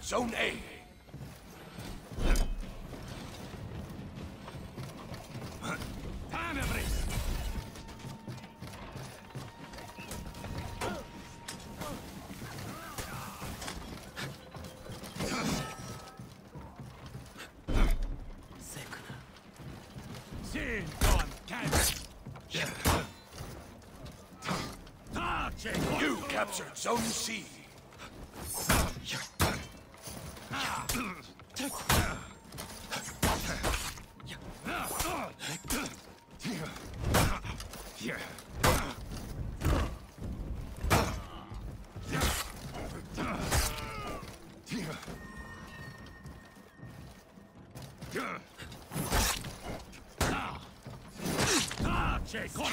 Zone A. Tenebris! Sin con You captured Zone C. Con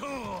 Tace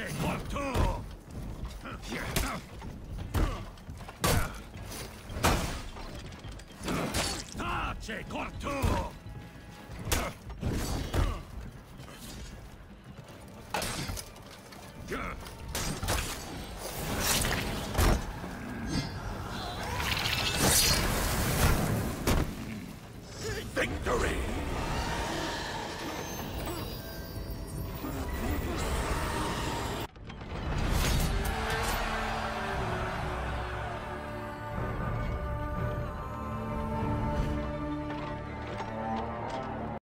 Tace cortu. Tace cortu.